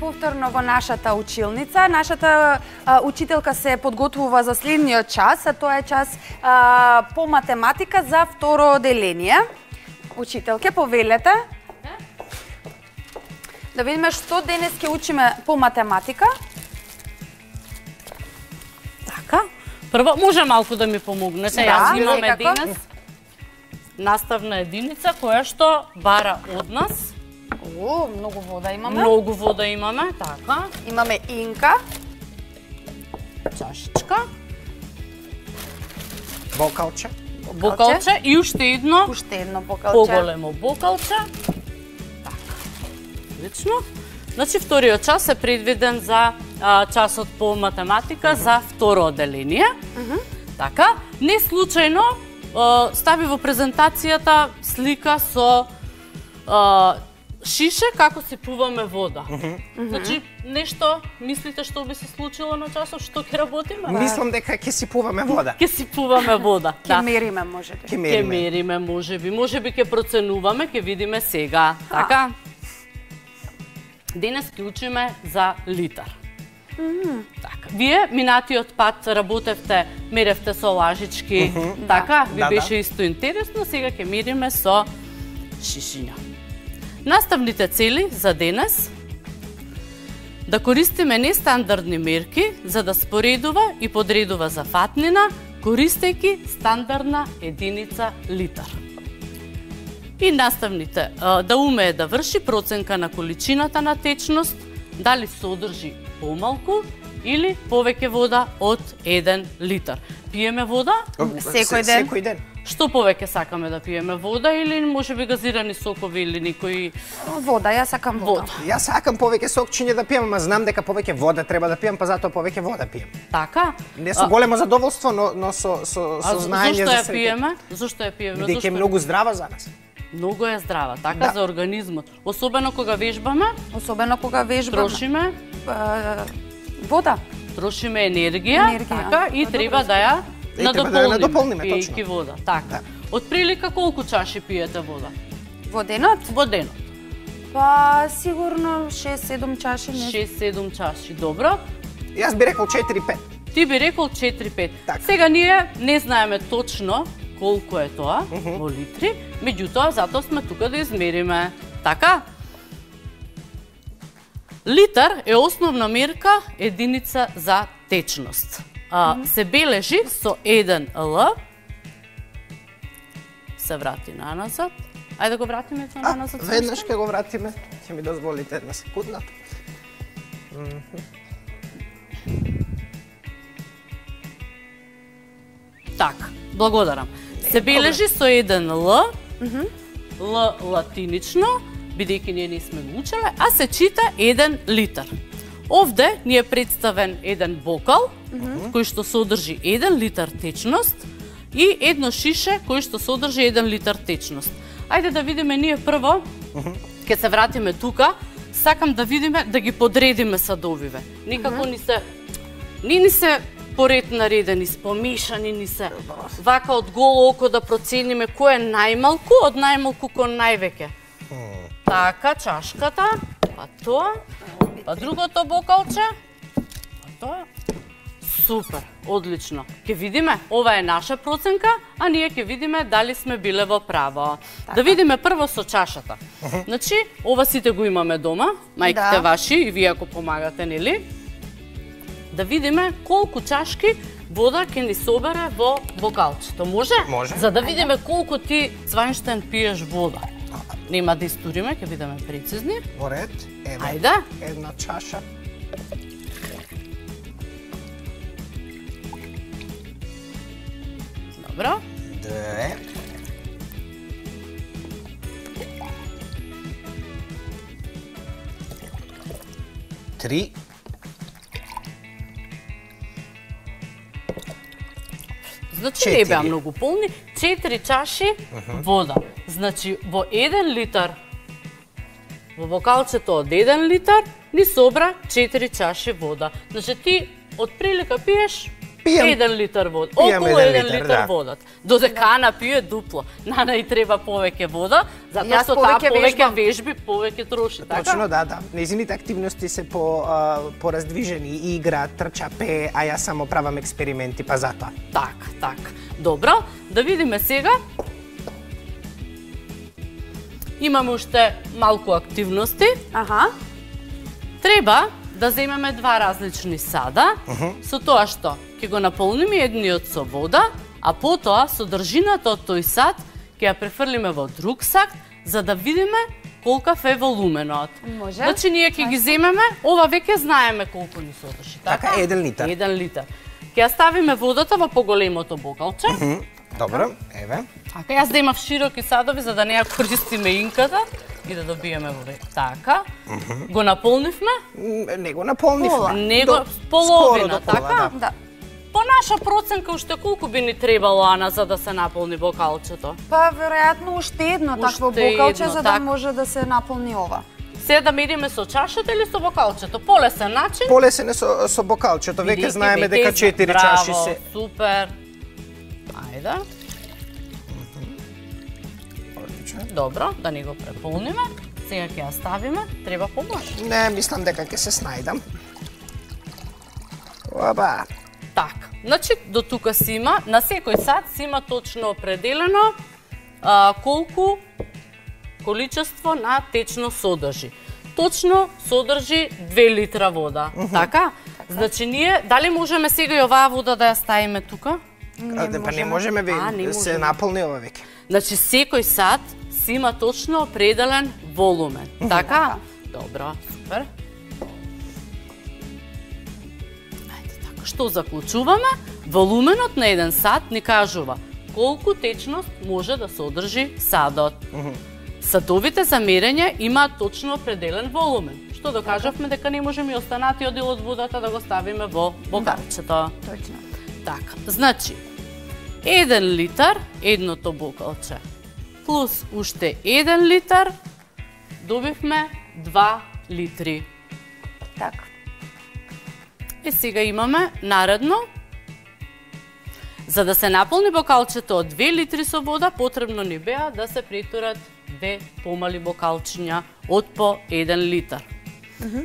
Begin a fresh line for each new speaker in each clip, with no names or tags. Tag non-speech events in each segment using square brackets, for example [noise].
повторно во нашата училница. Нашата а, учителка се подготвува за следниот час, а тоа е час а, по математика за второ оделение. Учителке, повелете. Да видиме што денес ќе учиме по математика.
Така. Прво, може малку да ми помогнете.
Да,
Јас имаме денес наставна единица која што бара од нас.
Многу вода имаме.
Многу вода имаме, така.
Имаме инка,
Чашичка,
Бокалче.
бокалче и уште едно
уште едно бокалче.
поголемо бокалче. Така. Одлично. Значи, вториот час е предвиден за а, часот по математика за второ оделение. Така, не случајно а, стави во презентацијата слика со а, шише како си пуваме вода. Значи, нешто мислите што би се случило на часот што ќе работиме?
Мислам дека ќе си пуваме вода.
Ќе си пуваме вода.
Ќе мериме, може би.
Ќе мериме.
мериме, може би, може би ќе проценуваме, ќе видиме сега, така? Денес ќе учиме за литар. Така. Вие минатиот пат работевте, меревте со лажички, така? Ви
Да, да.
беше исто интересно, сега ќе мериме со шишиња. Наставните цели за денес да користиме нестандардни мерки за да споредува и подредува зафатнина, користејќи стандардна единица литар. И наставните да умее да врши проценка на количината на течност, дали содржи помалку или повеќе вода од 1 литар. Пиеме вода?
Секој ден.
Секој ден.
Што повеќе сакаме да пиеме вода или може би газирани сокови или никој
Вода, јас сакам вода.
вода.
Јас сакам повеќе сокчиња да пијам, ама знам дека повеќе вода треба да пијам, па затоа повеќе вода пијам.
Така?
Не со големо задоволство, но, но со, со,
А
со знаење
зошто
за
ја
среќа.
пиеме? Зошто ја пиеме?
Бидејќи
Зошто
е многу здрава за нас.
Многу е здрава, така
Да.
за организмот. Особено кога вежбаме,
Особено кога вежбаме.
трошиме,
А, вода.
трошиме енергија,
Енергија,
така и
па
треба
добро
да ја
И треба да ја
надополниме, пиејќи
точно.
вода. Така.
Да.
Од прилика колку чаши пиете вода
Во денот?
во денот?
Па сигурно 6-7 чаши не.
6-7 чаши, добро.
Јас би рекол 4-5.
Ти би рекол 4-5.
Така.
Сега ние не знаеме точно колку е тоа во литри, меѓутоа затоа сме тука да измериме. Така? Литар е основна мерка единица за течност. А, се бележи со 1 Л. Се врати на назад. Ајде да го вратиме тоа на
А,
назад.
веднаш ќе го вратиме. Ќе ми дозволите една секунда.
Така, благодарам. Се бележи со еден Л, Л латинично, бидејќи ние не сме го учеле, а се чита еден литар. Овде ни е представен еден бокал, кој што содржи еден литар течност и едно шише кој што содржи еден литар течност. Ајде да видиме ние прво, ќе се вратиме тука, сакам да видиме, да ги подредиме садовиве. Никако ни се, ни ни се поред наредени, помешани ни се. Вака од голо око да процениме кој е најмалку, од најмалку кон највеќе. Така, чашката, па тоа, па другото бокалче, па тоа. Супер, одлично. Ке видиме, ова е наша проценка, а ние ќе видиме дали сме биле во право. Да видиме прво со чашата. Значи, ова сите го имаме дома, мајките
Да.
ваши и вие ако помагате, нели? Да видиме колку чашки вода ќе ни собере во бокалчето. Може?
Може.
За да видиме колку ти Цвајнштен пиеш вода. Нема да истуриме, ќе бидеме прецизни.
Во ред, еве,
Ајде.
една чаша.
Добро.
Две. Три.
Значи не беа многу полни, 4 чаши вода. Значи во 1 литар во бокалчето од 1 литар ни собра 4 чаши вода. Значи ти од прилика пиеш
Пијам-
еден литар вода.
пијам
Околу
еден
еден
литар,
литар
да.
вода. Додека Ана пие дупло. Нана и треба повеќе вода, затоа што таа
повеќе
вежби, повеќе троши, така?
Точно, да, да. Незините активности се по а, пораздвижени, игра, трча, пее, а јас само правам експерименти, па затоа.
Така, така. Добро, да видиме сега. Имаме уште малку активности.
Аха.
Треба да земеме два различни сада, со тоа што ќе го наполниме едниот со вода, а потоа содржината од тој сад ќе ја префрлиме во друг сад, за да видиме колкав е волуменот.
Може.
Значи ние ќе ги земеме, ова веќе знаеме колку ни содржи, така?
Така, еден литар.
Еден литар. Ќе ја ставиме водата во поголемото бокалче.
Мгм, Добро, еве.
Така, јас да имав широки садови за да не ја користиме инката и да добиеме во ве- Така. Го наполнивме.
Не го наполнивме.
Не го-
До-
половина,
скоро до пола,
така?
да.
По наша проценка уште колку би ни требало Ана за да се наполни бокалчето?
Па веројатно уште едно такво
Уште
бокалче
едно,
за да
така.
може да се наполни ова.
Се да мериме со чашата или со бокалчето? Полесен начин.
Полесен е со, со бокалчето, веќе знаеме дека четири
Браво,
чаши се...
Супер. Ајде.
Одлично.
Добро, да ни го преполниме. Сега ќе ја ставиме. Треба помош.
Не, мислам дека ќе се снајдам. Оба.
Значи до тука си има, на секој сад си има точно определено а, колку количество на течно содржи. Точно содржи 2 литра вода, така? Значи ние, дали можеме сега и оваа вода да ја ставиме тука?
А, па не можеме
А, не
се наполни ова веќе.
Значи секој сад си има точно определен волумен, така? Добро, супер. Што заклучуваме? Волуменот на еден сад ни кажува колку течност може да содржи садот. Садовите за мерење имаат точно определен волумен, што докажавме дека не можеме и останатиот дел од водата да го ставиме во бокалчето.
Точно.
Така, значи, еден литар, едното бокалче, плюс уште еден литар, добивме 2 литри.
Така.
И сега имаме наредно, за да се наполни бокалчето од 2 литри со вода, потребно ни беа да се притурат две помали бокалчиња од по 1 литар.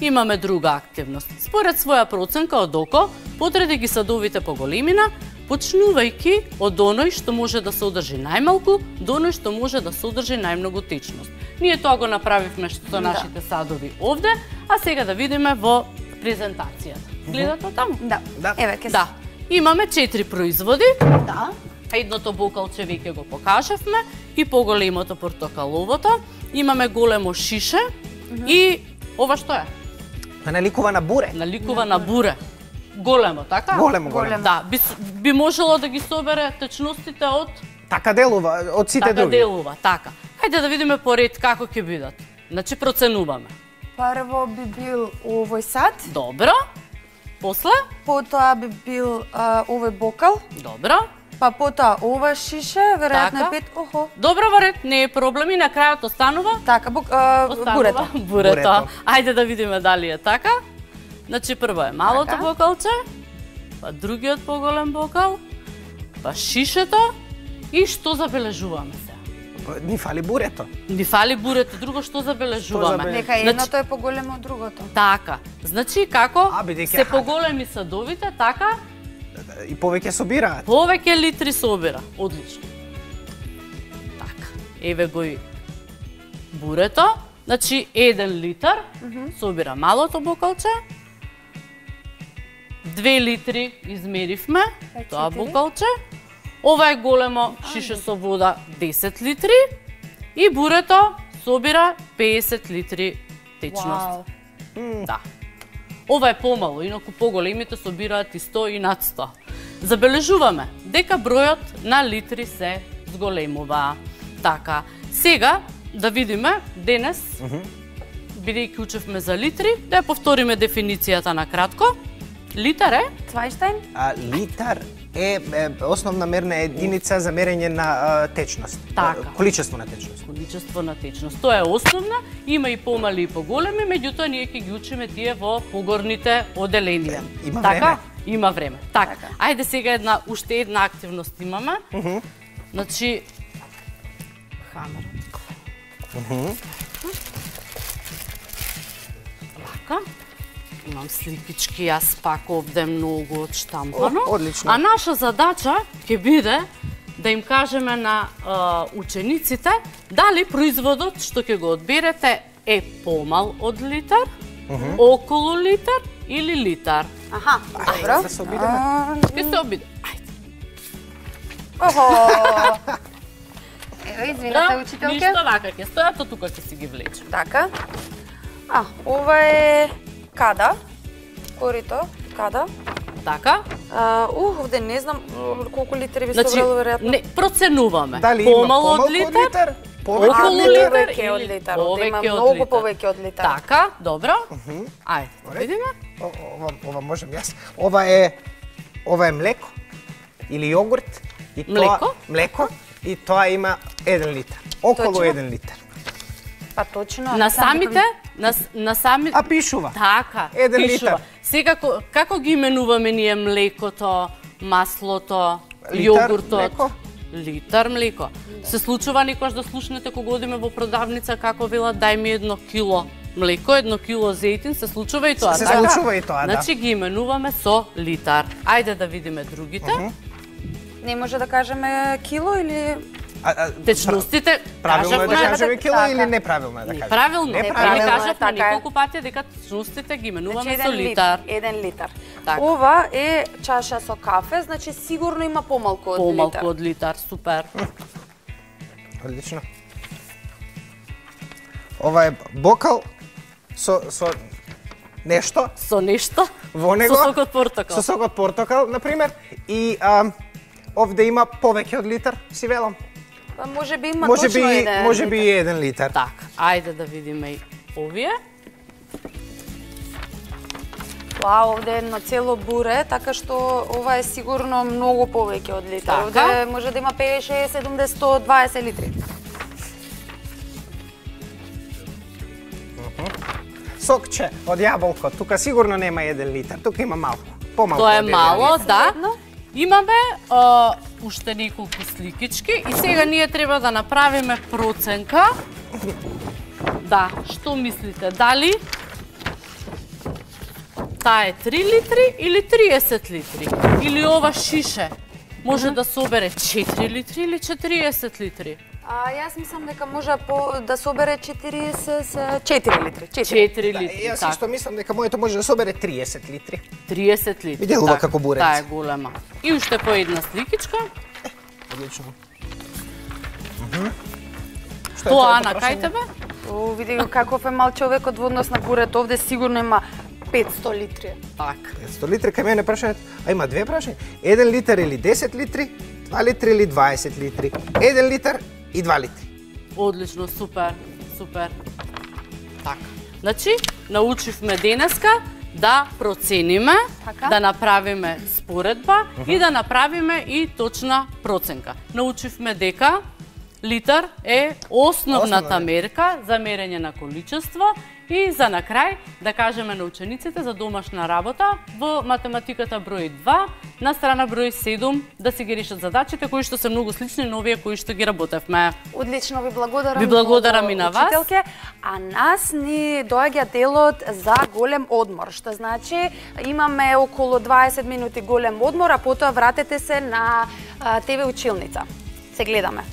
Имаме друга активност. Според своја проценка од око, подреди ги садовите по големина, почнувајќи од оној што може да содржи најмалку до оној што може да содржи најмногу течност. Ние тоа го направивме што со
Да.
нашите садови овде, а сега да видиме во презентацијата. Гледате таму?
Да.
Да.
Еве ке
Да. Имаме четири производи.
Да.
Едното бокалче веќе го покажавме и поголемото портокаловото. Имаме големо шише и ова што е?
Па наликува на буре.
Наликува на буре. Големо, така?
Големо, големо.
Да, би, би можело да ги собере течностите од
Така делува од сите
така
други.
делува, така. Хајде да видиме поред како ќе бидат. Значи проценуваме.
Прво би бил овој сад,
Добро. После?
потоа би бил а, овој бокал,
Добро.
па потоа ова шише, веројатно
Така.
е пет, охо.
Добро во ред, не е проблем и на крајот останува
Така, бук, а,
Останува
бурето.
бурето.
Бурето.
Ајде да видиме дали е така. Значи прво е малото
Така.
бокалче, па другиот поголем бокал, па шишето и што забележуваме?
Ни фали бурето.
Ни фали бурето, друго што забележуваме?
забележуваме?
Нека едното е поголемо од другото.
Така, значи како
А,
се поголеми садовите, така
И повеќе собираат.
повеќе литри собира. Одлично. Така, еве го и бурето. Значи, еден литар собира малото бокалче. Две литри измеривме тоа бокалче. Ова е големо шише со вода 10 литри. И бурето собира 50 литри течност.
Вау.
Да. Ова е помало, инаку поголемите собираат и 100 и над 100. Забележуваме дека бројот на литри се зголемува. Така, сега да видиме денес, бидејќи учевме за литри, да ја повториме дефиницијата на кратко. Литар е
Цвајштайн?
А литар е, е основна мерна единица за мерење на а, течност.
Така.
Количество на течност.
количество на течност. Тоа е основна, има и помали и поголеми, меѓутоа ние ќе ги учиме тие во погорните оделенија.
Има
така?
време.
Има време. Така,
Така.
ајде сега една уште една активност имаме. Значи хамер. Така. Имам сликички, јас пак овде многу одштампано.
О, одлично.
А наша задача ќе биде да им кажеме на а, учениците дали производот што ќе го одберете е помал од литар, околу литар или литар.
Аха, добро.
да се обидеме.
Ќе се обиде. Ајде.
Охо. [laughs] Еве, извинете, учителке.
Ништо вака ќе стојат, тука ќе си ги влечем.
Така. А, ова е када. Корито, када.
Така?
А, ух, овде не знам колку литри би
Значи,
собрало веројатно.
не, проценуваме.
Дали има
Помало од литар,
Повеќе од литар?
литар
повеќе од литар.
Повеќе од
многу
литар.
повеќе од литар.
Така, добро. Ајде, видиме.
Ова, ова можем јас. Ова е ова е млеко или јогурт и тоа
Млеко?
млеко и тоа има 1 литар. Околу
Точно.
1 литар.
Па точно.
На самите, на, на сами...
А пишува.
Така,
Еден
пишува.
литар.
Сега, ко- како ги именуваме ние млекото, маслото,
Литар
јогуртот?
млеко.
Литар млеко. Се случува никош да слушнете кога одиме во продавница како вела дај ми едно кило млеко, едно кило зејтин, се случува и тоа,
Се
така?
случува и тоа, да.
Значи ги именуваме со литар. Ајде да видиме другите.
Не може да кажеме кило или
А, а,
Течностите,
Правилно е да
кажавме,
кажеме кило
Така.
или неправилно е да кажеме?
Правилно,
Неправилно е,
кажавме
така е.
неколку пати дека течностите ги именуваме
Значи,
со
еден
литар.
Еден литар.
Така.
Ова е чаша со кафе, значи сигурно има помалку од
Помалку
литар.
од литар, супер.
Одлично. Ова е бокал со со нешто
Со нешто.
во него.
Со сок од портокал.
Со сок од портокал, на пример, и а, овде има повеќе од литар, си велам.
Па може би има
Може би,
точно еден
може би и еден литар.
Така, ајде да видиме и овие.
Вау, овде е едно цело буре, така што ова е сигурно многу повеќе од литар.
Така.
Овде може да има 50, 70, 120 литри.
Сокче од јаболко, тука сигурно нема еден литар, тука има малку. Помалку
Тоа е мало, да. Имаме уште неколку сликички и сега ние треба да направиме проценка. Да, што мислите? Дали таа е 3 литри или 30 литри? Или ова шише може да собере 4 литри или 40 литри?
А јас мислам дека може по, да собере 40 с 4 литри. 4.
4
Да,
литри,
јас
така.
исто мислам дека моето може да собере 30 литри.
30 литри.
Видела
така.
како бурец.
Таа е голема. И уште по една сликичка.
Одлично.
Тоа Ана кај тебе?
О, види го каков е мал човекот во однос на бурето. Овде сигурно има 500 литри.
Така.
100 литри кај мене прашањето, а има две прашања. 1 литар или 10 литри, 2 литри или 20 литри, 1 литар и 2 литри.
Одлично, супер, супер. Така. Значи, научивме денеска да процениме,
Така.
да направиме споредба и да направиме и точна проценка. Научивме дека литар е основната
Основна,
мерка за мерење на количество и за на крај да кажеме на учениците за домашна работа во математиката број 2 на страна број 7 да си ги решат задачите кои што се многу слични на овие кои што ги работевме.
Одлично ви благодарам.
Ви благодарам и на вас.
учителке. А нас ни доаѓа делот за голем одмор, што значи имаме околу 20 минути голем одмор, а потоа вратете се на а, ТВ училница. Се гледаме.